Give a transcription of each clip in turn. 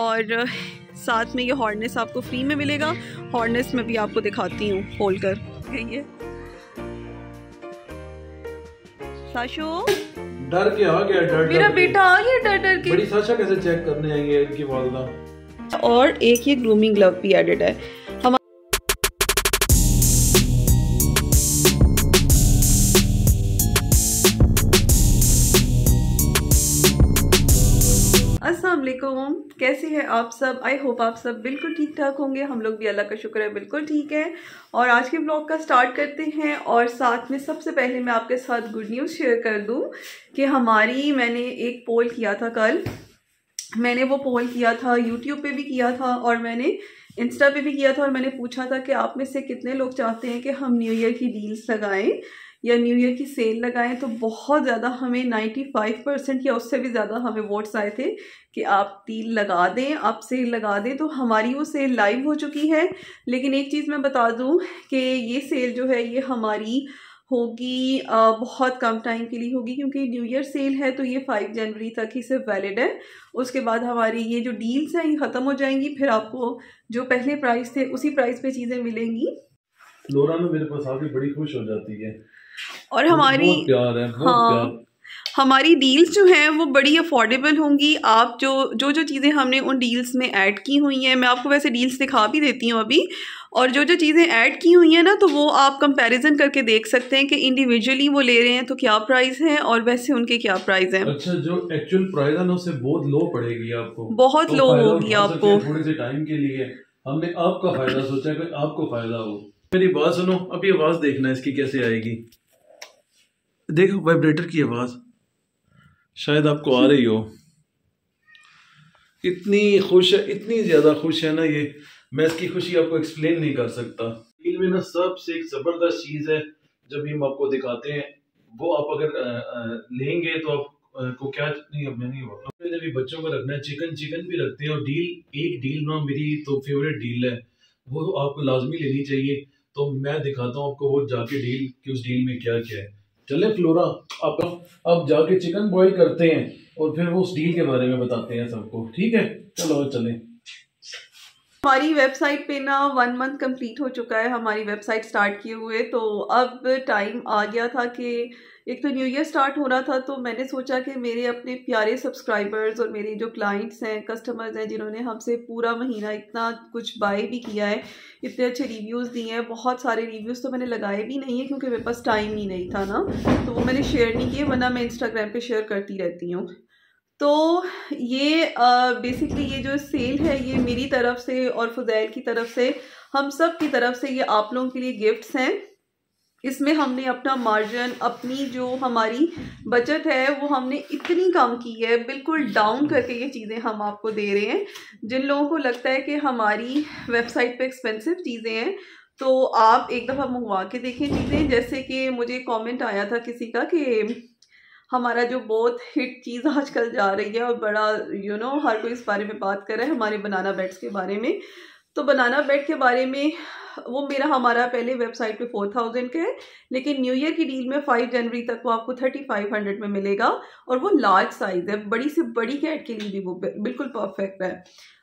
और साथ में ये हॉर्नेस आपको फ्री में मिलेगा। हॉर्नेस में भी आपको दिखाती हूँ खोल कर ये। साशो? डर के आ गया डर मेरा बेटा आ गया डर डर के। बड़ी साशा कैसे चेक करने आई है इनकी वालदा? और एक ये ग्रूमिंग ग्लव भी एडेड है। कैसे हैं आप सब? आई होप आप सब बिल्कुल ठीक ठाक होंगे। हम लोग भी अल्लाह का शुक्र है, बिल्कुल ठीक है। और आज के ब्लॉग का स्टार्ट करते हैं और साथ में सबसे पहले मैं आपके साथ गुड न्यूज़ शेयर कर दूँ कि हमारी, मैंने एक पोल किया था कल। मैंने वो पोल किया था यूट्यूब पे भी किया था और मैंने इंस्टा पे भी किया था और मैंने पूछा था कि आप में से कितने लोग चाहते हैं कि हम न्यू ईयर की डील्स लगाएँ। या न्यू ईयर की सेल लगाएँ तो बहुत ज़्यादा हमें 95 परसेंट या उससे भी ज़्यादा हमें वोट्स आए थे कि आप डील लगा दें, आप सेल लगा दें तो हमारी वो सेल लाइव हो चुकी है। लेकिन एक चीज़ मैं बता दूँ कि ये सेल जो है, ये हमारी होगी बहुत कम टाइम के लिए होगी क्योंकि न्यू ईयर सेल है तो ये फाइव जनवरी तक ही सिर्फ़ वैलिड है। उसके बाद हमारी ये जो डील्स हैं, ये ख़त्म हो जाएँगी, फिर आपको जो पहले प्राइस थे, उसी प्राइस पे चीज़ें मिलेंगी। लोरा ना मेरे पास आके बड़ी खुश हो जाती है। और हमारी प्यार है हाँ प्यार। हमारी डील्स जो हैं वो बड़ी अफोर्डेबल होंगी। आप जो जो जो चीज़ें हमने उन डील्स में ऐड की हुई हैं मैं आपको वैसे डील्स दिखा भी देती हूँ अभी। और जो जो चीज़ें ऐड की हुई हैं ना तो वो आप कंपैरिजन करके देख सकते हैं कि इंडिविजुअली वो ले रहे हैं तो क्या प्राइस है और वैसे उनके क्या प्राइस हैं। अच्छा जो एक्चुअल प्राइस है ना उससे बहुत लो पड़ेगी आपको। बहुत तो लो होगी आपको। थोड़े से टाइम के लिए। हमने आपका फ़ायदा सोचा कि आपको फ़ायदा हो। मेरी बात सुनो अभी आवाज़ देखना इसकी कैसे आएगी। देखो वाइब्रेटर की आवाज़। शायद आपको आ रही हो। इतनी खुश है इतनी ज़्यादा खुश है ना ये। मैं इसकी खुशी आपको एक्सप्लेन नहीं कर सकता। फील में ना सबसे एक ज़बरदस्त चीज़ है जब हम आपको दिखाते हैं वो आप अगर आ, आ, लेंगे तो आप को क्या नहीं अब नहीं हुआ मैंने भी बच्चों को रखना है चिकन चिकन भी रखते हैं और डील एक डील ना मेरी तो फेवरेट डील है। वो आपको लाजमी लेनी चाहिए। तो मैं दिखाता हूँ आपको वो जाके डील कि उस डील में क्या क्या है। चले फ्लोरा, अब अब जाके चिकन बॉईल करते हैं और फिर वो स्टील के बारे में बताते हैं सबको, ठीक है? चलो चले। हमारी वेबसाइट पे ना वन मंथ कंप्लीट हो चुका है, हमारी वेबसाइट स्टार्ट किए हुए तो अब टाइम आ गया था कि एक तो न्यू ईयर स्टार्ट हो रहा था तो मैंने सोचा कि मेरे अपने प्यारे सब्सक्राइबर्स और मेरे जो क्लाइंट्स हैं कस्टमर्स हैं, जिन्होंने हमसे पूरा महीना इतना कुछ बाय भी किया है, इतने अच्छे रिव्यूज़ दिए हैं, बहुत सारे रिव्यूज़ तो मैंने लगाए भी नहीं है, क्योंकि मेरे पास टाइम ही नहीं था ना तो वो मैंने शेयर नहीं किए, वरना मैं इंस्टाग्राम पर शेयर करती रहती हूँ। तो ये बेसिकली ये जो सेल है, ये मेरी तरफ़ से और फुजैल की तरफ़ से, हम सब की तरफ़ से ये आप लोगों के लिए गिफ्ट्स हैं। इसमें हमने अपना मार्जिन अपनी जो हमारी बचत है वो हमने इतनी कम की है बिल्कुल डाउन करके ये चीज़ें हम आपको दे रहे हैं। जिन लोगों को लगता है कि हमारी वेबसाइट पे एक्सपेंसिव चीज़ें हैं तो आप एक दफ़ा मंगवा के देखें चीज़ें। जैसे कि मुझे कमेंट आया था किसी का कि हमारा जो बहुत हिट चीज़ आजकल जा रही है और बड़ा यू you नो know, हर कोई इस बारे में बात कर रहा है हमारे बनाना बेड्स के बारे में। तो बनाना बेड के बारे में वो मेरा हमारा पहले वेबसाइट पे फोर थाउज़ेंड का है, लेकिन न्यू ईयर की डील में फाइव जनवरी तक वो आपको थर्टी फाइव हंड्रेड में मिलेगा और वो लार्ज साइज़ है, बड़ी से बड़ी कैट के लिए भी वो बिल्कुल परफेक्ट है।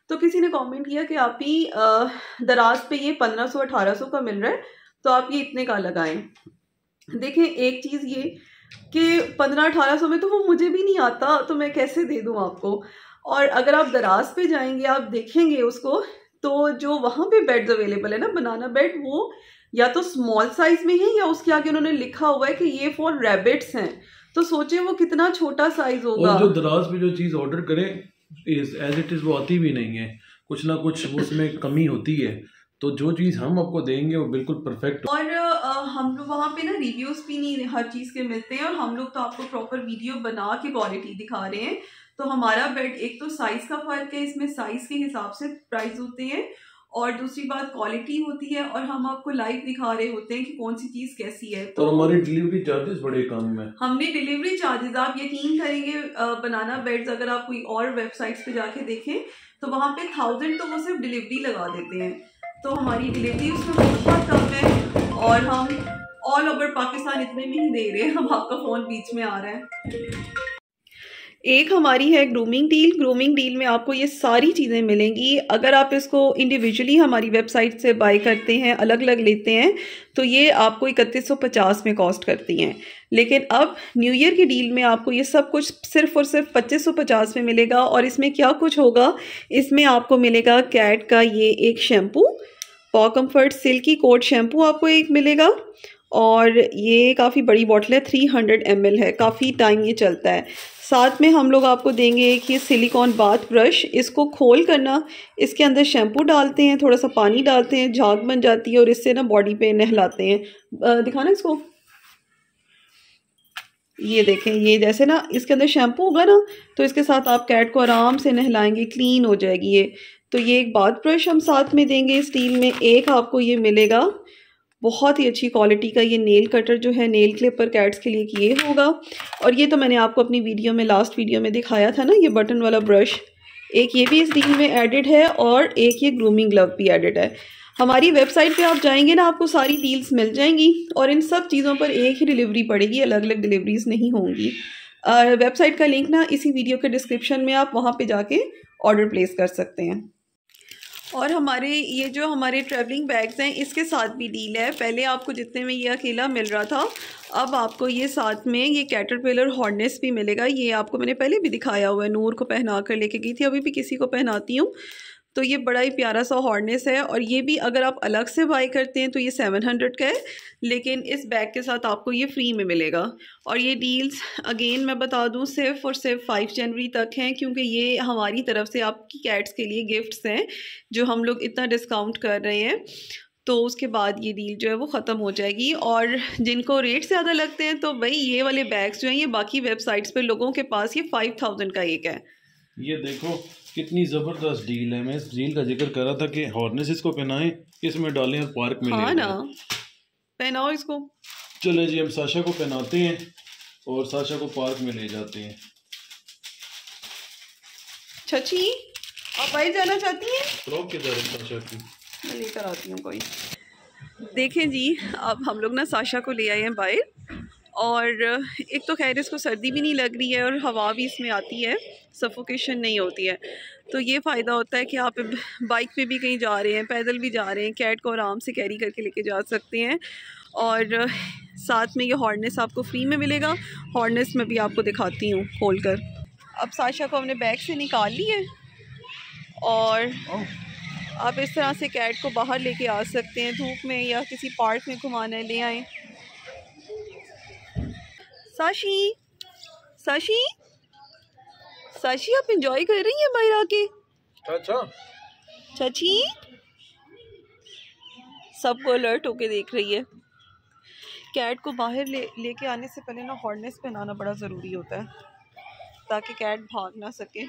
तो किसी ने कमेंट किया कि आप ही दराज पे ये पंद्रह सौ का मिल रहा है तो आप ये इतने का लगाएँ। देखें, एक चीज़ ये कि पंद्रह, अठारह सौ में तो वो मुझे भी नहीं आता तो मैं कैसे दे दूँ आपको? और अगर आप दराज पे जाएँगे, आप देखेंगे उसको तो जो वहाँ पे बेड्स अवेलेबल है ना बनाना बेड वो या तो स्मॉल साइज़ में है या उसके आगे उन्होंने लिखा हुआ है कि ये फॉर रेबिट्स हैं। तो सोचे वो कितना छोटा साइज़ होगा। और जो दराज में जो चीज़ ऑर्डर करें एज इट इज़ वो आती भी नहीं है। कुछ ना कुछ उसमें कमी होती है। तो जो चीज़ हम आपको देंगे वो बिल्कुल परफेक्ट और आ, हम लोग वहाँ पे ना रिव्यूज़ भी नहीं हर चीज़ के मिलते हैं और हम लोग तो आपको प्रॉपर वीडियो बना के क्वालिटी दिखा रहे हैं। तो हमारा बेड एक तो साइज़ का फ़र्क है इसमें साइज़ के हिसाब से प्राइस होते हैं और दूसरी बात क्वालिटी होती है और हम आपको लाइव दिखा रहे होते हैं कि कौन सी चीज़ कैसी है। तो हमारे डिलीवरी चार्जेस बड़े कम है। हमने डिलीवरी चार्जेस आप यकीन करेंगे बनाना बेड्स अगर आप कोई और वेबसाइट्स पे जाके देखें तो वहाँ पे थाउज़ेंड तो वो सिर्फ़ डिलीवरी लगा देते हैं। तो हमारी डिलीवरी उसमें बहुत कम है और हम ऑल ओवर पाकिस्तान इतने में ही दे रहे हैं हम आपका फ़ोन बीच में आ रहा है। एक हमारी है ग्रूमिंग डील ग्रूमिंग डील में आपको ये सारी चीज़ें मिलेंगी। अगर आप इसको इंडिविजुअली हमारी वेबसाइट से बाय करते हैं अलग अलग लेते हैं तो ये आपको इकतीस सौ पचास में कॉस्ट करती हैं। लेकिन अब न्यू ईयर की डील में आपको ये सब कुछ सिर्फ़ और सिर्फ़ पच्चीस सौ पचास में मिलेगा और इसमें क्या कुछ होगा? इसमें आपको मिलेगा कैट का ये एक शैम्पू पॉ कंफर्ट सिल्की कोट शैम्पू आपको एक मिलेगा और ये काफ़ी बड़ी बॉटल है थ्री हंड्रेड एम है, काफ़ी टाइम ये चलता है। साथ में हम लोग आपको देंगे एक ये सिलिकॉन बाथ ब्रश इसको खोल करना इसके अंदर शैम्पू डालते हैं, थोड़ा सा पानी डालते हैं, झाग बन जाती है और इससे ना बॉडी पे नहलाते हैं। दिखाना इसको? ये देखें, ये जैसे ना, इसके अंदर शैम्पू होगा ना तो इसके साथ आप कैट को आराम से नहलाएँगे क्लीन हो जाएगी ये। तो ये एक बाथ ब्रश हम साथ में देंगे स्टील में एक आपको ये मिलेगा। बहुत ही अच्छी क्वालिटी का ये नेल कटर जो है नेल क्लिपर कैट्स के लिए ये होगा। और ये तो मैंने आपको अपनी वीडियो में लास्ट वीडियो में दिखाया था ना, ये बटन वाला ब्रश एक ये भी इस डील में एडिड है और एक ये ग्रूमिंग ग्लव भी एडिड है। हमारी वेबसाइट पे आप जाएँगे ना, आपको सारी डील्स मिल जाएँगी और इन सब चीज़ों पर एक ही डिलीवरी पड़ेगी अलग अलग डिलीवरीज नहीं होंगी। वेबसाइट का लिंक ना, इसी वीडियो के डिस्क्रिप्शन में आप वहाँ पे जाके ऑर्डर प्लेस कर सकते हैं। और हमारे, ये जो हमारे ट्रैवलिंग बैग्स हैं, इसके साथ भी डील है। पहले आपको जितने में ये अकेला मिल रहा था, अब आपको ये साथ में ये कैटरपिलर हॉर्नेस भी मिलेगा। ये आपको मैंने पहले भी दिखाया हुआ है। नूर को पहना कर लेके गई थी, अभी भी किसी को पहनाती हूँ। तो ये बड़ा ही प्यारा सा हॉर्नेस है और ये भी अगर आप अलग से बाई करते हैं तो ये सेवन हंड्रेड का है, लेकिन इस बैग के साथ आपको ये फ्री में मिलेगा। और ये डील्स अगेन मैं बता दूँ, सिर्फ़ और सिर्फ़ फाइव जनवरी तक हैं, क्योंकि ये हमारी तरफ़ से आपकी कैट्स के लिए गिफ्ट्स हैं, जो हम लोग इतना डिस्काउंट कर रहे हैं। तो उसके बाद ये डील जो है वो ख़त्म हो जाएगी। और जिनको रेट ज़्यादा लगते हैं तो भाई ये वाले बैग्स जो हैं, ये बाकी वेबसाइट्स पर लोगों के पास ये फाइव थाउज़ेंड का एक है। ये देखो कितनी ज़बरदस्त डील है। मैं इस डील का ज़िक्र कर रहा था कि हॉर्नेस इसको पहनाएँ इसमें डालें और पार्क में हाँ ना। पहनाओ इसको। चले जी हम साशा को पहनाते हैं और साशा को पार्क में ले जाते हैं। छची आप बाहर जाना चाहती हैं? फ्रॉक किधर है साशा की? मैं लेकर आती हूँ कोई। देखें जी अब हम लोग ना साशा को ले आए हैं बाहर। और एक तो खैर इसको सर्दी भी नहीं लग रही है और हवा भी इसमें आती है सफोकेशन नहीं होती है। तो ये फ़ायदा होता है कि आप बाइक पे भी कहीं जा रहे हैं पैदल भी जा रहे हैं कैट को आराम से कैरी करके लेके जा सकते हैं और साथ में ये हॉर्नेस आपको फ्री में मिलेगा। हॉर्नेस में भी आपको दिखाती हूँ खोल कर अब साशा को हमने बैग से निकाल ली है और आप इस तरह से कैट को बाहर लेके आ सकते हैं धूप में या किसी पार्क में घुमाना ले आएँ। साशी? साशी? साशी आप इंजॉय कर रही हैं बाहर आके? अच्छा। चाची? सबको अलर्ट होके देख रही है। कैट को बाहर ले लेके आने से पहले ना हॉर्नेस पहनाना बड़ा ज़रूरी होता है ताकि कैट भाग ना सके।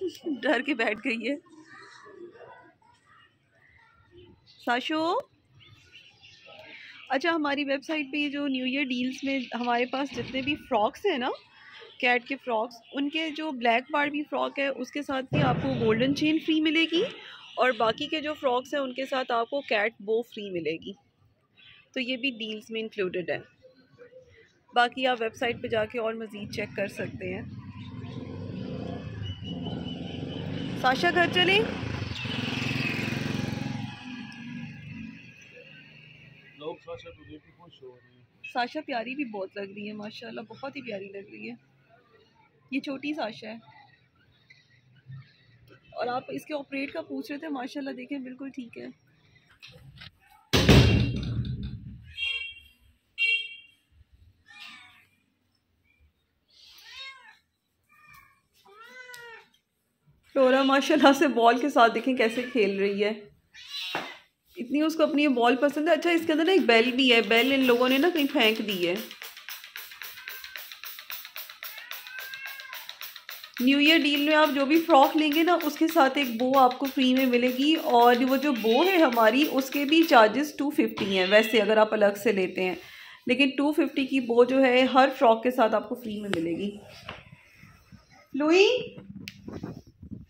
डर के बैठ गई है। साशो? अच्छा हमारी वेबसाइट पे ये जो न्यू ईयर डील्स में हमारे पास जितने भी फ्रॉक्स हैं ना, कैट के फ्रॉक्स, उनके जो ब्लैक बारबी फ्रॉक है, उसके साथ भी आपको गोल्डन चेन फ्री मिलेगी और बाकी के जो फ्रॉक्स हैं, उनके साथ आपको कैट बो फ्री मिलेगी। तो ये भी डील्स में इंक्लूडेड है। बाकी आप वेबसाइट पे जाके और मज़ीद चेक कर सकते हैं। साशा घर चलें। साशा प्यारी भी बहुत लग रही है, माशाल्लाह, बहुत ही प्यारी लग रही है। ये छोटी साशा है। और आप इसके ऑपरेट का पूछ रहे थे, माशाल्लाह देखें, बिल्कुल ठीक है। फ्लोरा माशाल्लाह से बॉल के साथ देखें कैसे खेल रही है। इतनी उसको अपनी ये बॉल पसंद है। अच्छा इसके अंदर ना एक बेल भी है। बेल इन लोगों ने ना कहीं फेंक दी है। न्यू ईयर डील में आप जो भी फ्रॉक लेंगे ना, उसके साथ एक बो आपको फ्री में मिलेगी और वो जो बो है हमारी, उसके भी चार्जेस टू फिफ्टी हैं। वैसे अगर आप अलग से लेते हैं। लेकिन टू फिफ्टी की बो जो है, हर फ्रॉक के साथ आपको फ्री में मिलेगी। लुई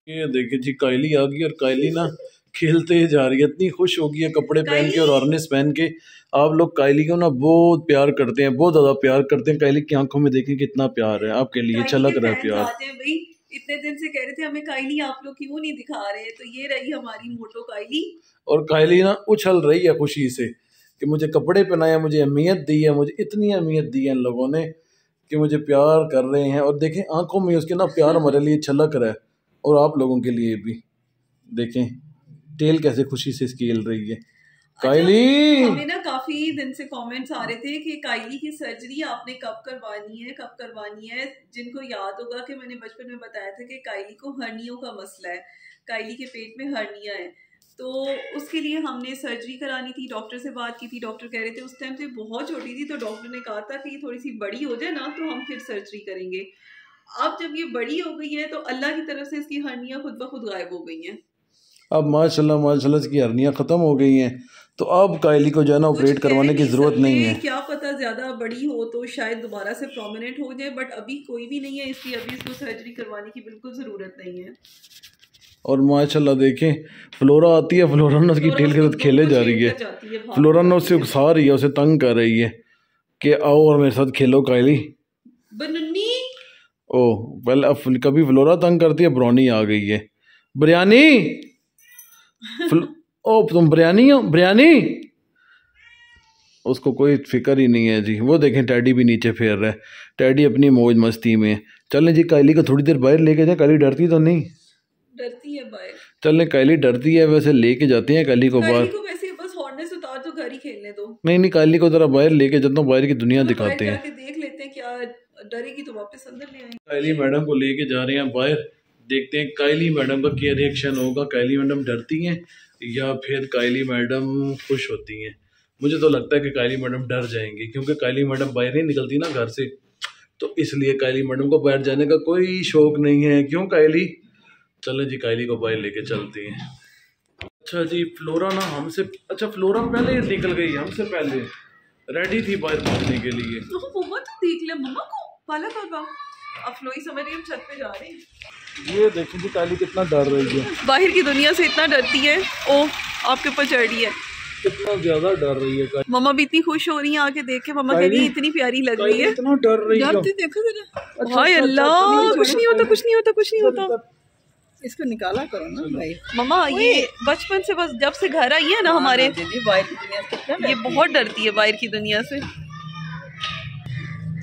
ये देखिए जी, कायली आ गई और कायली ना खेलते जा रही है। इतनी खुश हो गई है कपड़े पहन के और हार्नेस पहन के। आप लोग कायली को ना बहुत प्यार करते हैं बहुत ज़्यादा प्यार करते हैं। कायली की आँखों में देखें कितना प्यार है आपके लिए छलक रहा है प्यार। इतने दिन से कह रहे थे हमें कायली आप लोग क्यों नहीं दिखा रहे तो ये रही हमारी मोटो कायली। और कायली ना उछल रही है खुशी से कि मुझे कपड़े पहनाए मुझे अहमियत दी है मुझे इतनी अहमियत दी है इन लोगों ने कि मुझे प्यार कर रहे हैं। और देखें आँखों में उसके ना प्यार हमारे लिए छलक रहा है और आप लोगों के लिए भी। देखें। टेल कैसे खुशी से स्केल रही है? कायली! अच्छा, हमें ना काफ़ी दिन से कमेंट्स आ रहे थे कि कायली की सर्जरी आपने कब करवानी है कब करवानी है? जिनको याद होगा कि मैंने बचपन में बताया था कि कायली को हर्नियों का मसला है कायली के पेट में हर्निया है। तो उसके लिए हमने सर्जरी करानी थी डॉक्टर से बात की थी डॉक्टर कह रहे थे उस टाइम से बहुत छोटी थी तो डॉक्टर ने कहा था कि थोड़ी सी बड़ी हो जाए ना तो हम फिर सर्जरी करेंगे। अब जब ये बड़ी हो गई है तो अल्लाह की तरफ़ से इसकी हर्निया खुद ब खुद गायब हो गई हैं। अब माशाल्लाह माशाल्लाह इसकी हर्नियाँ ख़त्म हो गई हैं। तो अब कायली को जो है ना ऑपरेट करवाने की ज़रूरत नहीं है। क्या पता ज़्यादा बड़ी हो तो शायद दोबारा से प्रोमिनेंट हो जाए बट अभी कोई भी नहीं है इसकी अभी इसको सर्जरी करवाने की बिल्कुल ज़रूरत नहीं है। और माशाल्लाह देखें फ्लोरा आती है फ्लोरा ना उसकी टेल के साथ खेले जा रही है। फ्लोरा ना उससे उकसा रही है उसे तंग कर रही है कि आओ और मेरे साथ खेलो कायली। ओ पहले अब कभी फ्लोरा तंग करती है ब्रोनी आ गई है। बिरयानी। ओ तुम बिरयानी हो? बिरयानी? उसको कोई फ़िक्र ही नहीं है जी। वो देखें टैडी भी नीचे फेर रहा है। टैडी अपनी मौज मस्ती में। चलें जी कायली को थोड़ी देर बाहर लेके जाए। काली डरती तो नहीं? डरती है बाहर। चलें कायली डरती है वैसे लेके जाते हैं काली को बाहर। तो घर ही खेलने दो। नहीं नहीं काली को जरा बाहर लेके जाता हूँ बाहर की दुनिया दिखाते हैं। देख लेते हैं क्या डरेगी तो वापस अंदर ले आएँगे। कायली मैडम को लेके जा रहे हैं बाहर। देखते हैं कायली मैडम का क्या रिएक्शन होगा? कायली मैडम डरती हैं या फिर कायली मैडम खुश होती हैं? मुझे तो लगता है कि कायली मैडम डर जाएँगी, क्योंकि कायली मैडम बाहर नहीं निकलती ना घर से। तो इसलिए कायली मैडम को बाहर जाने का कोई शौक नहीं है। क्यों कायली चलें जी कायली को बाहर लेके चलते हैं। अच्छा जी, फ्लोरा ना हमसे अच्छा फ्लोरा पहले निकल गई, हमसे पहले। रेडी थी बाहर पहुँचने के लिए। तो मम्मा तो देख ले, मम्मा को, पाला अब फ्लोई समझ रही हम छत पे जा रहे हैं। ये देखिए जी काली कितना डर रही है। बाहर की दुनिया से इतना डरती है? ओ आपके ऊपर चढ़ रही है। कितना ज़्यादा डर रही है काली। मम्मा भी इतनी खुश हो रही है आके देख। के मम्मा कह रही है इतनी प्यारी लग रही है। इतना डर रही है। देखो जरा। हाय अल्लाह कुछ नहीं होता कुछ नहीं होता कुछ नहीं होता। इसको निकाला करो ना भाई। मम्मा ये बचपन से बस जब से घर आई है ना हमारे बाहर की दुनिया से ये बहुत डरती है बाहर की दुनिया से।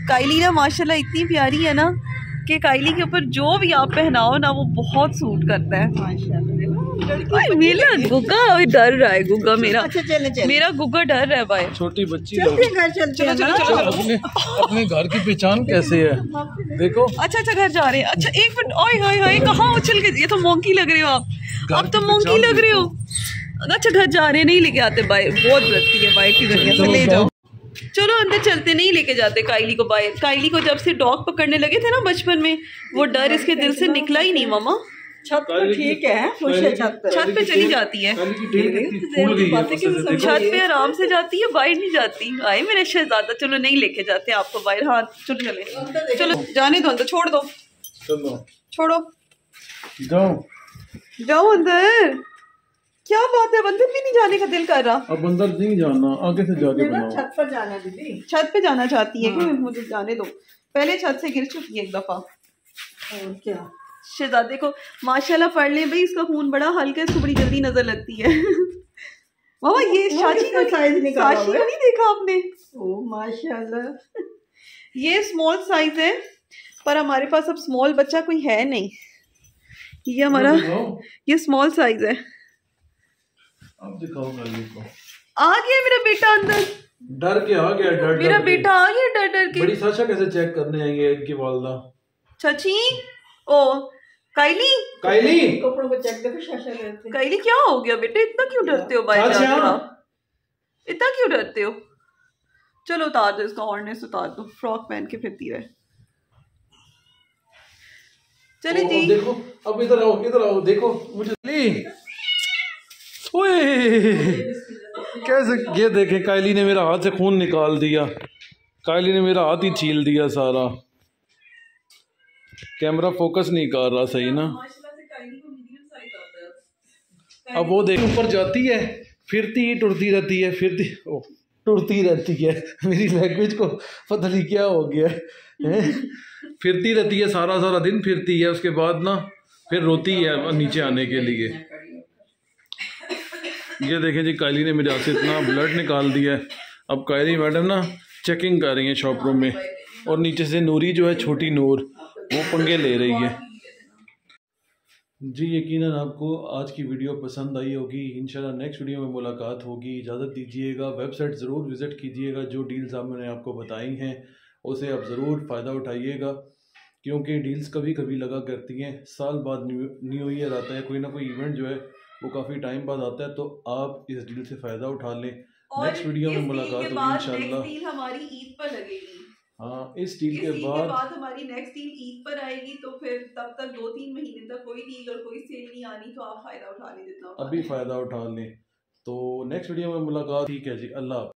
काइली ना माशाल्लाह इतनी प्यारी है ना। कि काइली के ऊपर जो भी आप पहनाओ ना वो बहुत सूट करता है। मेरा गुग्गा अभी डर रहा है गुग्गा मेरा। अच्छा चले चले। मेरा गुग्गा डर रहा है भाई। छोटी बच्ची चलते घर चलते चलो चलो चलो चलो अपने अपने घर की पहचान कैसे है? देखो। अच्छा अच्छा घर जा रहे हैं। अच्छा एक मिनट ओए कहाँ उछल के ये तो मोंकी लग रहे हो आप। आप तो मोंकी लग रहे हो। अच्छा घर जा रहे नहीं लेके आते बाइक बहुत लगती है बाइक की दुनिया से ले जाओ। चलो अंदर चलते नहीं लेके जाते काइली को बाहर। काइली को जब से डॉग पकड़ने लगे थे ना बचपन में वो डर इसके दिल से निकला ही नहीं मामा। छत पर ठीक है छत पर। छत पे चली जाती है। छत पे आराम से जाती है बाहर नहीं जाती। आए मेरे शहजादा चलो नहीं लेके जाते आपको बाहर। हाँ चलो चले। चलो जाने दो अंदर छोड़ दो। छोड़ो। जाओ। जाओ अंदर। क्या बात है? अंदर भी नहीं जाने का दिल कर रहा। अब अंदर नहीं जाना आगे से जाके बनाओ। छत पर जाना दीदी। छत पे जाना चाहती है कि मुझे जाने दो। पहले छत से गिर चुकी है एक दफ़ा। और क्या? शहजादे को माशाल्लाह पढ़ ले भाई इसका खून बड़ा हल्का है इसको बड़ी जल्दी नज़र लगती है। मामा ये शाची का साइज़ निकाला हुआ नहीं देखा आपने? ओ माशाल्लाह। ये स्मॉल साइज़ है पर हमारे पास अब स्मॉल बच्चा कोई है नहीं। ये हमारा ये स्मॉल साइज़ है। अब दिखाओ काली को आ गया मेरा बेटा अंदर। डर के आ गया डर मेरा बेटा आ गया डर डर के। बड़ी साशा कैसे चेक करने आई है इनकी वालदा? चाची? ओ काइली? कायली कपड़ों को चेक देखो शाशा करते काइली क्या हो गया बेटे? इतना क्यों डरते हो बाहर चाचा। इतना क्यों डरते हो? चलो उतार दो इसका ऑर्नेस उतार दो। फ्रॉक पहन के फिरती रहे। चले जी देखो अब इधर आओ इधर आओ देखो मुझे ली ओए। कैसे ये देखे कायली ने मेरा हाथ से खून निकाल दिया। कायली ने मेरा हाथ ही छील दिया सारा। कैमरा फोकस नहीं कर रहा सही ना? अब वो देख ऊपर जाती है फिरती ही टुरती रहती है फिरती ओ, रहती है। मेरी लैंग्वेज को पता नहीं क्या हो गया है। फिरती रहती है सारा सारा दिन फिरती है उसके बाद ना फिर रोती है नीचे आने के लिए। ये देखें जी, कायली ने मेरे हाथ से इतना ब्लड निकाल दिया है। अब कायली मैडम ना चेकिंग कर रही है शॉप रूम में और नीचे से नूरी जो है, छोटी नूर, वो पंगे ले रही है। जी, यकीनन आपको आज की वीडियो पसंद आई होगी। इंशाल्लाह नेक्स्ट वीडियो में मुलाकात होगी। इजाज़त दीजिएगा वेबसाइट ज़रूर विज़िट कीजिएगा, जो डील्स आप मैंने आपको बताई हैं, उसे आप ज़रूर फ़ायदा उठाइएगा, क्योंकि डील्स कभी कभी लगा करती हैं। साल बाद न्यू न्यू ईयर आता है, कोई ना कोई इवेंट जो है वो काफ़ी टाइम बाद आता है तो आप इस डील से फ़ायदा उठा लें। नेक्स्ट वीडियो में मुलाकात होगी इंशाल्लाह डील हमारी ईद पर लगेगी। हाँ इस डील के बाद बाद हमारी नेक्स्ट डील ईद पर आएगी तो फिर तब तक दो तीन महीने तक कोई डील और कोई सेल नहीं आनी तो आप फ़ायदा उठा लें जितना अभी फ़ायदा उठा लें। तो नेक्स्ट वीडियो में मुलाकात ठीक है जी अल्लाह।